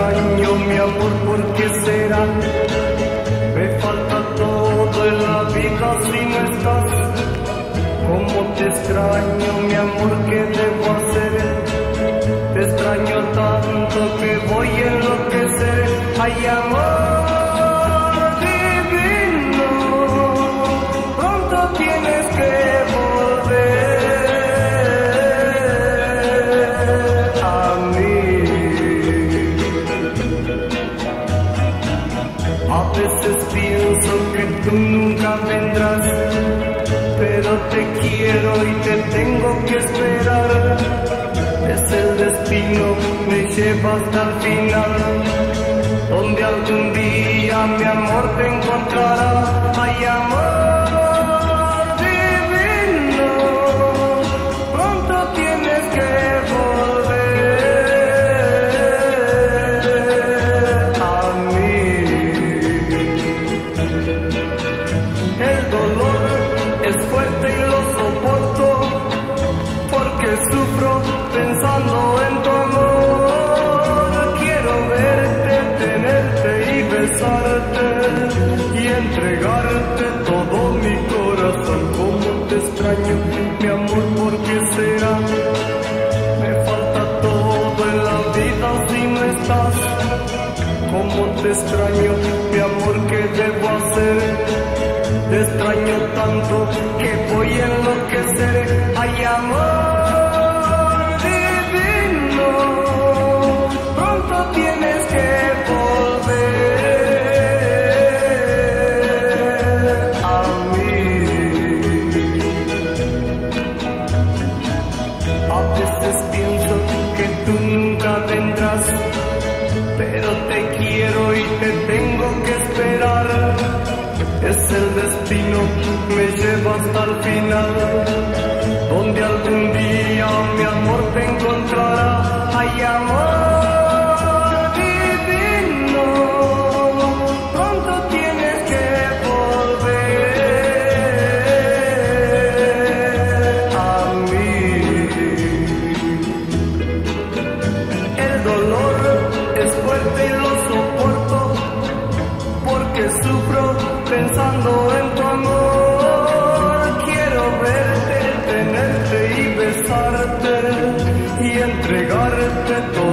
extraño mi amor, ¿por qué será? Me falta todo en la vida si no estás. ¿Cómo te extraño mi amor, qué debo hacer? Te extraño tanto que voy a enloquecer. Ay, amor. A veces pienso que tú nunca vendrás, pero te quiero y te tengo que esperar. Es el destino, me lleva hasta el final, donde algún día mi amor te encontrará. Ay, sufro pensando en tu amor. Quiero verte, tenerte y besarte y entregarte todo mi corazón. Como te extraño, mi amor, ¿por qué será? Me falta todo en la vida si no estás. Como te extraño, mi amor, ¿qué debo hacer? Te extraño tanto que voy a enloquecer. Veces pienso que tú nunca vendrás, pero te quiero y te tengo que esperar. Es el destino, me lleva hasta el final, pensando en tu amor. Quiero verte, tenerte y besarte y entregarte todo.